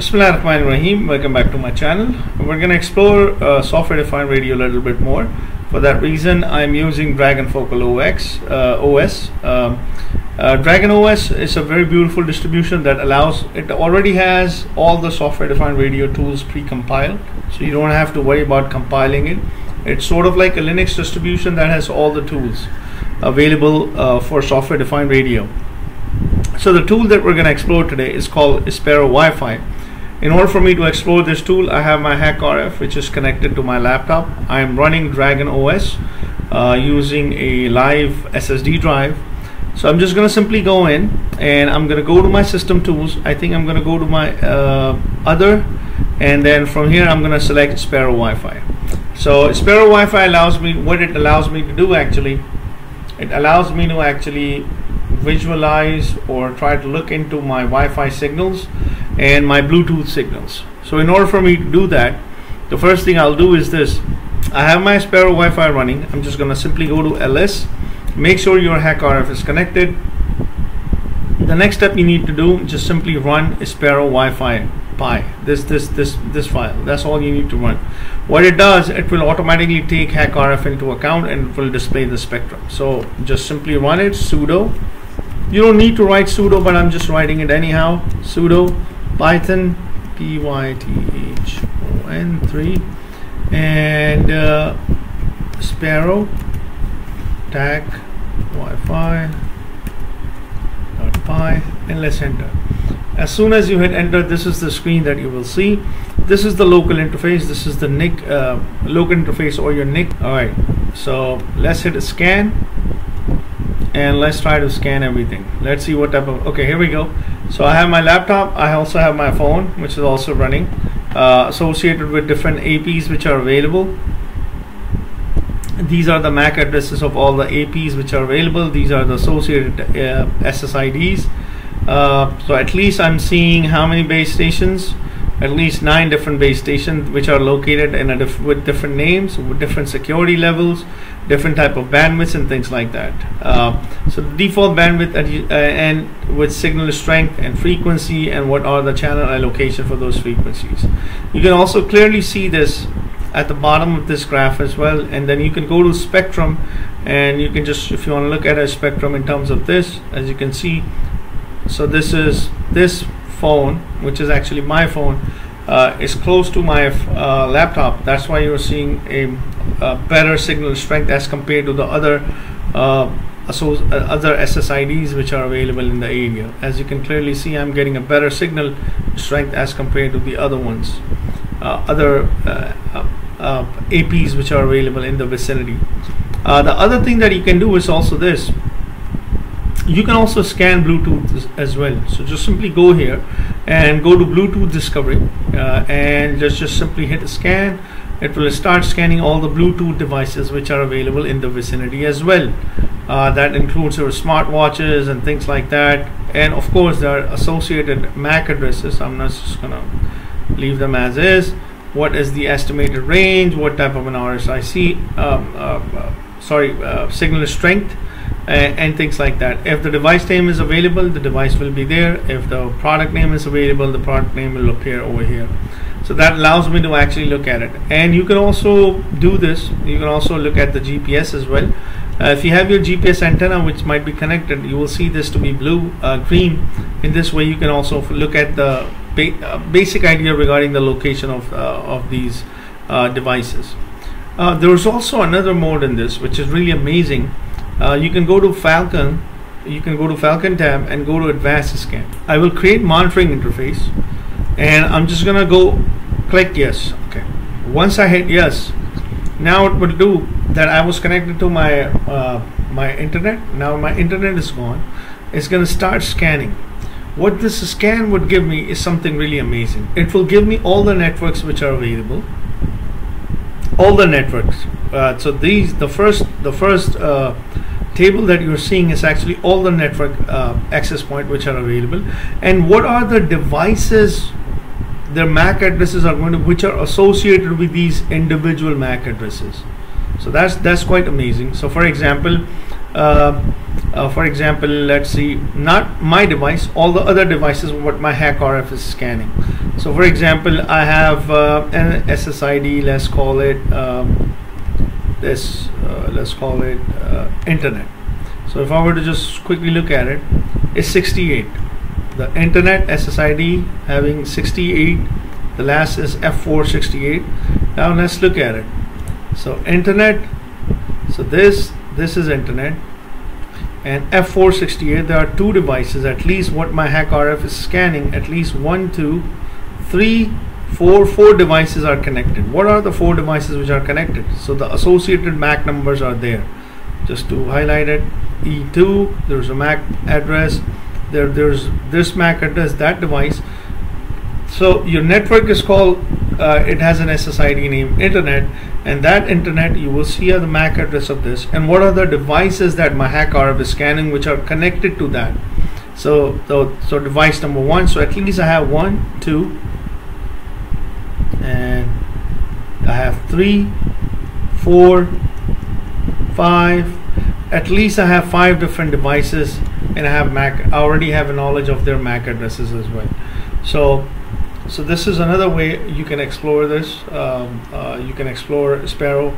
Bismillahirrahmanirrahim. Welcome back to my channel. We're going to explore uh, software-defined radio a little bit more. For that reason, I'm using Dragon Focal OX uh, OS. Um, uh, Dragon OS is a very beautiful distribution that allows. It already has all the software-defined radio tools pre-compiled, so you don't have to worry about compiling it. It's sort of like a Linux distribution that has all the tools available uh, for software-defined radio. So the tool that we're going to explore today is called Sparrow Wi-Fi in order for me to explore this tool, I have my HackRF which is connected to my laptop. I am running Dragon OS uh, using a live SSD drive. So I'm just going to simply go in and I'm going to go to my system tools. I think I'm going to go to my uh, other and then from here I'm going to select Sparrow Wi-Fi. So Sparrow Wi-Fi allows me, what it allows me to do actually, it allows me to actually visualize or try to look into my Wi-Fi signals and my Bluetooth signals. So in order for me to do that, the first thing I'll do is this. I have my Sparrow Wi-Fi running. I'm just going to simply go to LS. Make sure your HackRF is connected. The next step you need to do, just simply run Sparrow Wi-Fi Pi. This, this, this, this file. That's all you need to run. What it does, it will automatically take HackRF into account and it will display the spectrum. So just simply run it sudo you don't need to write sudo but I'm just writing it anyhow sudo python p-y-t-h-o-n 3 and uh, sparrow tag wi-fi dot pi and let's enter. As soon as you hit enter this is the screen that you will see. This is the local interface. This is the NIC uh, local interface or your NIC alright so let's hit scan and let's try to scan everything. Let's see what type of okay here we go so I have my laptop. I also have my phone which is also running uh, associated with different APs which are available. These are the MAC addresses of all the APs which are available. These are the associated uh, SSIDs uh, so at least I'm seeing how many base stations at least nine different base stations which are located in a diff with different names with different security levels different type of bandwidths and things like that. Uh, so the default bandwidth uh, and with signal strength and frequency and what are the channel allocation for those frequencies. You can also clearly see this at the bottom of this graph as well and then you can go to spectrum and you can just if you want to look at a spectrum in terms of this as you can see so this is this phone which is actually my phone uh, is close to my uh, laptop. That's why you're seeing a, a, better signal strength as compared to the other uh, uh, other SSIDs which are available in the area. As you can clearly see I'm getting a better signal strength as compared to the other ones uh, other uh, APs which are available in the vicinity. The other thing that you can do is also this you can also scan Bluetooth as well. So just simply go here and go to Bluetooth discovery uh, and just just simply hit scan. It will start scanning all the Bluetooth devices which are available in the vicinity as well. Uh, that includes your smartwatches and things like that. And of course there are associated MAC addresses. I'm not just gonna leave them as is. What is the estimated range? What type of an RSSI um, uh, uh, sorry uh, signal strength and, and things like that. If the device name is available, the device will be there. If the product name is available, the product name will appear over here. So that allows me to actually look at it. And you can also do this. You can also look at the GPS as well. Uh, if you have your GPS antenna which might be connected, you will see this to be blue, uh, green. In this way, you can also look at the ba uh, basic idea regarding the location of, uh, of these uh, devices. Uh, there is also another mode in this which is really amazing uh, you can go to Falcon you can go to Falcon tab and go to advanced scan. I will create monitoring interface and I'm just gonna go click yes okay. Once I hit yes now it will do that I was connected to my uh, my internet. Now my internet is gone. It's gonna start scanning. What this scan would give me is something really amazing. It will give me all the networks which are available. All the networks. Uh, so these the first the first uh, table that you're seeing is actually all the network uh, access point which are available. And what are the devices their MAC addresses are going to which are associated with these individual MAC addresses? So that's that's quite amazing. So for example uh, uh, for example let's see not my device all the other devices what my HackRF is scanning. So for example I have uh, an SSID let's call it um, this uh, let's call it uh, internet. So if I were to just quickly look at it it's 68 the internet SSID having 68 the last is F468 now let's look at it. So internet so this this is internet. And F468 there are two devices at least what my HackRF is scanning at least one two three four four devices are connected. What are the four devices which are connected? So the associated MAC numbers are there. Just to highlight it E2 there's a MAC address there there's this MAC address that device. So your network is called uh, it has an SSID name internet and that internet you will see the MAC address of this. And what are the devices that my HackRF is scanning which are connected to that? So so, so device number one so at least I have one two and I have three four five. At least I have five different devices and I have MAC I already have a knowledge of their MAC addresses as well. So so this is another way you can explore this. Um, uh, you can explore Sparrow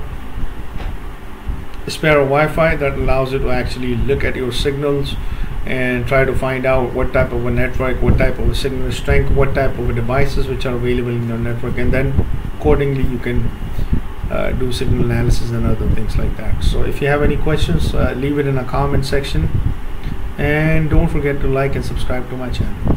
Sparrow Wi-Fi that allows you to actually look at your signals and try to find out what type of a network what type of a signal strength what type of devices which are available in your network and then accordingly you can uh, do signal analysis and other things like that. So if you have any questions uh, leave it in a comment section. And don't forget to like and subscribe to my channel